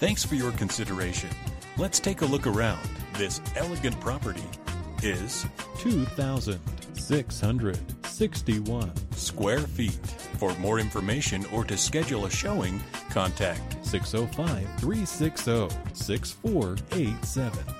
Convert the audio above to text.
Thanks for your consideration. Let's take a look around. This elegant property is 2,661 square feet. For more information or to schedule a showing, contact 605 360 6487.